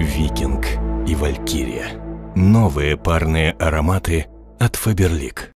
Викинг и Валькирия. Новые парные ароматы от Фаберлик.